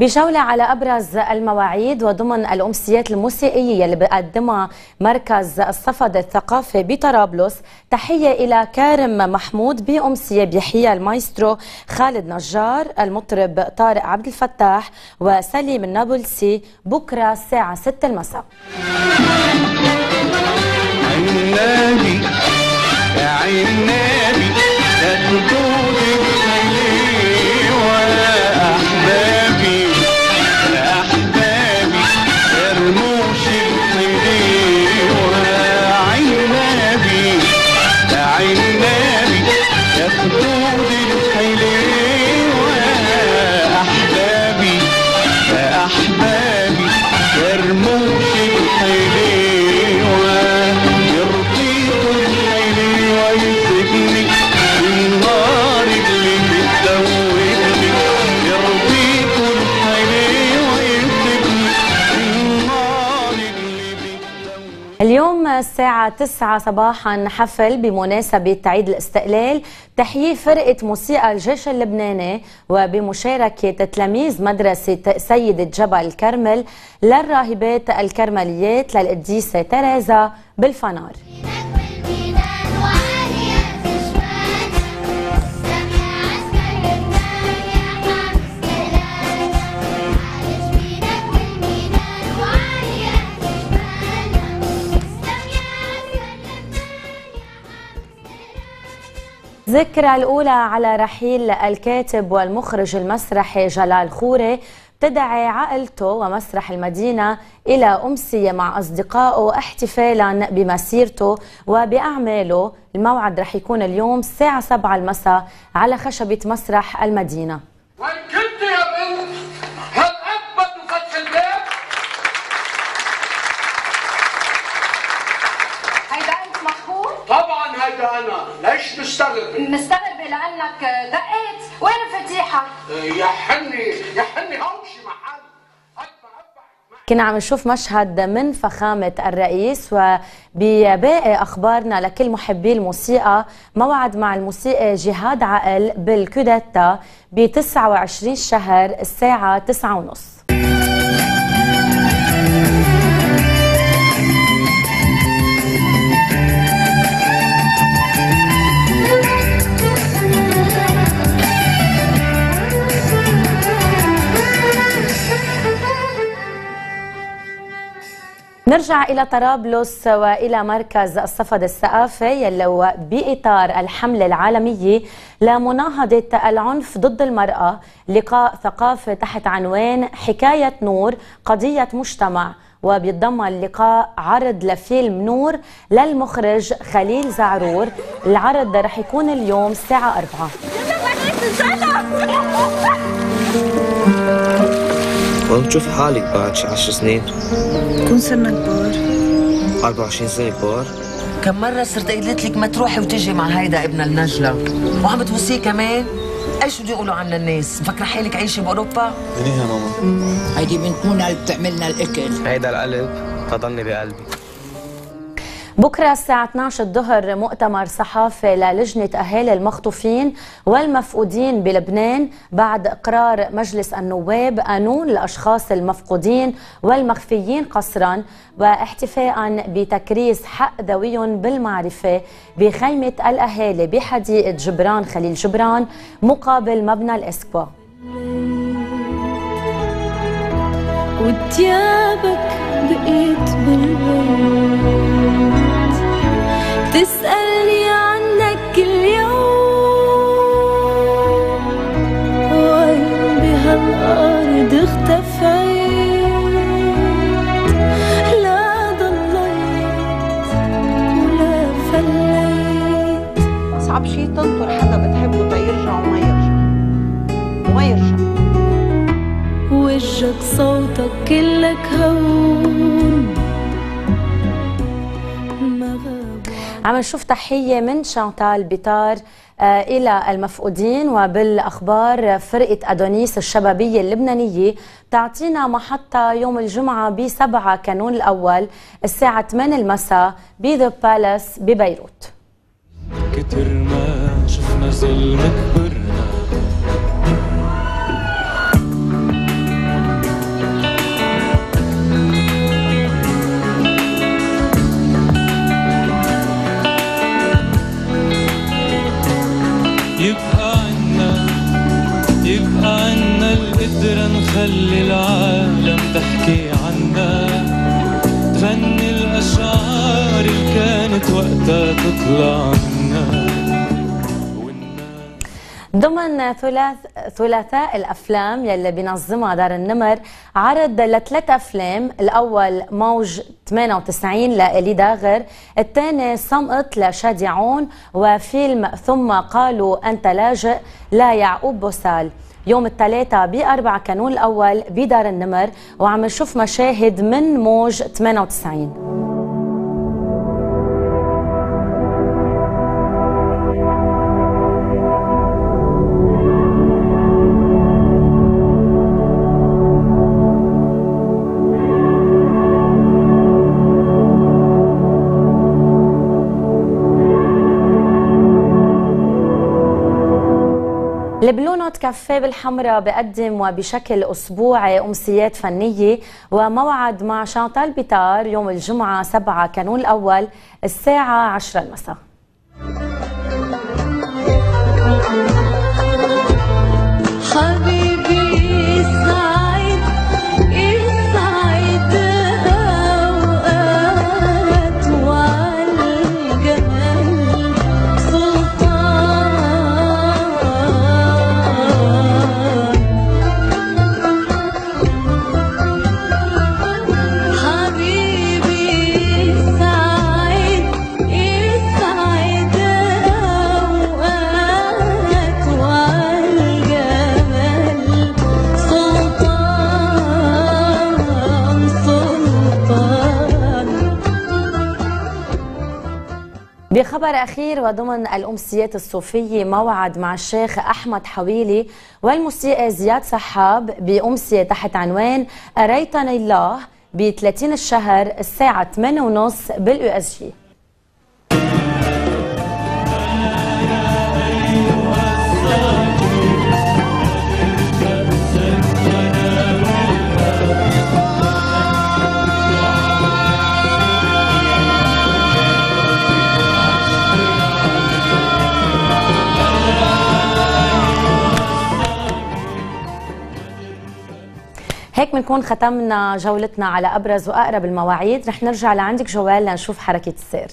بجولة على أبرز المواعيد وضمن الأمسيات الموسيقية اللي بقدمها مركز الصفد الثقافي بطرابلس تحية إلى كارم محمود بأمسية بيحيى المايسترو خالد نجار المطرب طارق عبد الفتاح وسليم النابلسي. بكرة الساعة 6 المساء. عنابي يا عنابي الساعة 9 صباحا حفل بمناسبة عيد الاستقلال تحيي فرقة موسيقى الجيش اللبناني وبمشاركة تلاميذ مدرسة سيدة جبل كرمل للراهبات الكرمليات للقديسة تريزا بالفنار يا حمص ذكرى الأولى على رحيل الكاتب والمخرج المسرحي جلال خوري تدعي عائلته ومسرح المدينة إلى أمسية مع أصدقائه احتفالا بمسيرته وبأعماله. الموعد رح يكون اليوم الساعة 7 المساء على خشبة مسرح المدينة. يا بنت هل الباب؟ هيدا أنت محفوظ طبعا هيدا أنا. ليش مستغرب؟ مستغربة لأنك دقيت. وين مفاتيحك؟ يا حني يا حني هون شي محل قد ما أبعد كنا عم نشوف مشهد من فخامة الرئيس وبباقي أخبارنا لكل محبي الموسيقى. موعد مع الموسيقي جهاد عقل بالكوديتا ب 29 شهر الساعة 9 ونص. نرجع إلى طرابلس وإلى مركز الصفد الثقافي يلي هو بإطار الحملة العالمية لمناهضة العنف ضد المرأة لقاء ثقافي تحت عنوان حكاية نور قضية مجتمع. وبيتضمن اللقاء عرض لفيلم نور للمخرج خليل زعرور. العرض رح يكون اليوم الساعة 4 والله بتشوف حالك بعد شي عشر سنين. كون صرنا كبار 24 سنة كبار كم مرة صرت قلت لك ما تروحي وتجي مع هيدا ابن النجلة؟ وعم توصيه كمان؟ إيش بده يقولوا عنا الناس؟ مفكرة حالك عايشة بأوروبا؟ منيها ماما. هيدي بنت منى اللي بتعملنا الأكل. هيدا القلب فضلني بقلبي. بكرة الساعة 12 الظهر مؤتمر صحافي للجنة أهالي المخطوفين والمفقودين بلبنان بعد إقرار مجلس النواب قانون الأشخاص المفقودين والمخفيين قسرا واحتفاء بتكريس حق ذويهم بالمعرفة بخيمة الأهالي بحديقة جبران خليل جبران مقابل مبنى الإسكوا. وتيابك بقيت بالبيت تسألني عنك كل يوم وين بهالأرض اختفيت؟ لا ضليت ولا فليت. أصعب شي تنطر حدا بتحبه تيرجع وما يرجع. وما يرجع. وجهك صوتك كلك عم نشوف تحية من شانتال بيتار آه، إلى المفقودين وبالأخبار فرقة أدونيس الشبابية اللبنانية تعطينا محطة يوم الجمعة بسبعة كانون الأول الساعة 8 المساء ب ذا بالاس ببيروت. كتر ما شفنا ظلم وقتها تطلع ضمن ثلاث ثلاثاء الأفلام يلي بينظمها دار النمر عرض لثلاث أفلام الأول موج 98 لإلي داغر الثاني صمت لشادي عون وفيلم ثم قالوا أنت لاجئ ليعقوب بوسال يوم الثلاثاء بأربع كانون الأول بدار النمر وعم نشوف مشاهد من موج 98 ال Blue Note Café بالحمراء بقدم وبشكل أسبوعي أمسيات فنية وموعد مع شانتال بيتار يوم الجمعة 7 كانون الأول الساعة 10 المساء. بخبر أخير وضمن الأمسيات الصوفية موعد مع الشيخ أحمد حويلي والموسيقى زياد سحاب بأمسية تحت عنوان أريتني الله ب 30 الشهر الساعة 8:30 بال USJ. هيك بنكون ختمنا جولتنا على أبرز وأقرب المواعيد. رح نرجع لعندك جوال لنشوف حركة السير.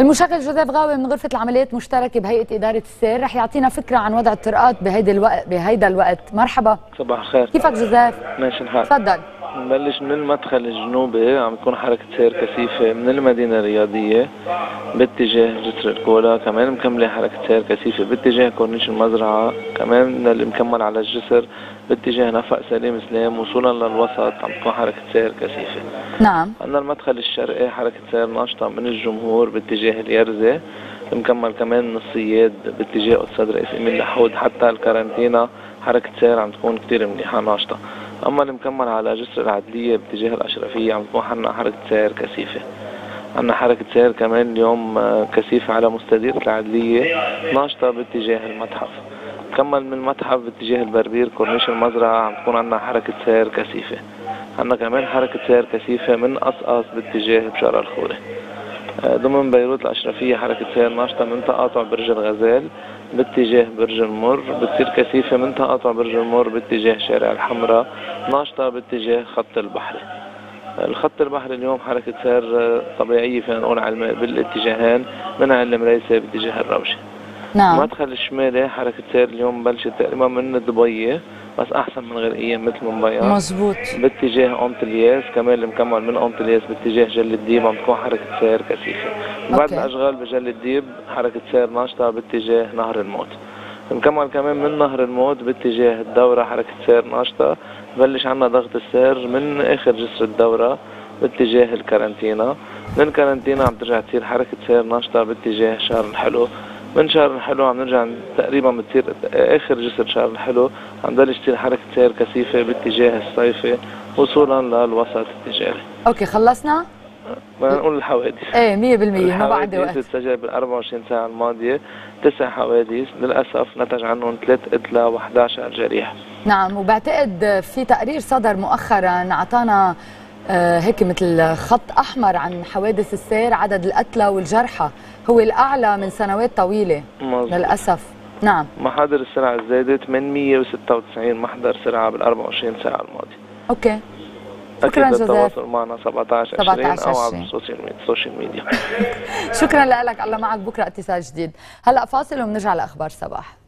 المشغل جوزيف غاوي من غرفة العمليات المشتركة بهيئة إدارة السير. رح يعطينا فكرة عن وضع الطرقات بهيدا الوقت بهيدا الوقت. مرحبا. صباح الخير. كيفك جوزيف؟ ماشي الحال. تفضل. نبلش من المدخل الجنوبي عم تكون حركة سير كثيفة من المدينة الرياضية باتجاه جسر الكولا كمان مكملة حركة سير كثيفة باتجاه كورنيش المزرعة كمان من اللي مكمل على الجسر باتجاه نفق سليم سلام وصولا للوسط عم تكون حركة سير كثيفة. نعم. عندنا المدخل الشرقي حركة سير ناشطة من الجمهور باتجاه اليرزة مكمل كمان من الصياد باتجاه أوتوستراد الرئيس إميل لحود حتى الكارنتينا حركة سير عم تكون كتير منيحة ناشطة. أما اللي مكمل على جسر العدلية باتجاه الأشرفية عم تكون عنا حركة سير كثيفة. عنا حركة سير كمان اليوم آه، كثيفة على مستديرة العدلية ناشطة باتجاه المتحف. كمل من المتحف باتجاه البربير كورنيش المزرعة عم تكون عنا حركة سير كثيفة. عنا كمان حركة سير كثيفة من قصقص باتجاه بشارة الخوري. ضمن بيروت الأشرفية حركة سير ناشطة من تقاطع برج الغزال باتجاه برج المر بتصير كثيفة من تقاطع برج المر باتجاه شارع الحمراء ناشطة باتجاه خط البحري الخط البحري اليوم حركة سير طبيعية فينا نقول على بالاتجاهين من عين المريسة باتجاه الروشة. نعم. المدخل الشمالي حركة سير اليوم بلشت تقريبا من ضبية بس أحسن من غير أيام مثل مبارح مزبوط باتجاه أنطلياس كمان مكمل من أنطلياس باتجاه جل الديب عم تكون حركة سير كثيفة. بعد okay. الأشغال بجل الديب حركة سير ناشطة باتجاه نهر الموت. مكمل كمان من نهر الموت باتجاه الدورة حركة سير ناشطة. بلش عنا ضغط السير من آخر جسر الدورة باتجاه الكارنتينا. من الكارنتينا عم ترجع تصير حركة سير ناشطة باتجاه شهر الحلو. من شهر الحلو عم نرجع تقريبا بتصير آخر جسر شهر الحلو. عم تبلش تصير حركة سير كثيفة باتجاه الصيفي وصولا للوسط التجاري. أوكي خلصنا؟ بدنا نقول الحوادث. إيه 100% ما بقى عندي الحوادث وقت تسجل بال 24 ساعة الماضية. تسع حوادث للأسف نتج عنهم ثلاث قتلى و11 جريح نعم وبعتقد في تقرير صدر مؤخرا أعطانا آه هيك مثل خط أحمر عن حوادث السير عدد القتلى والجرحى. هو الأعلى من سنوات طويلة. مظبوط. للأسف. نعم. محاضر السرعة زادت من 196 محضر سرعة بال 24 ساعة الماضية. أوكي. شكرا جوزيف للتواصل معنا 17 20 17 أو على 20. ال social media. ال social media. شكرا لك. الله معك بكرة اتصال جديد. هلا فاصل وبنرجع لأخبار صباح.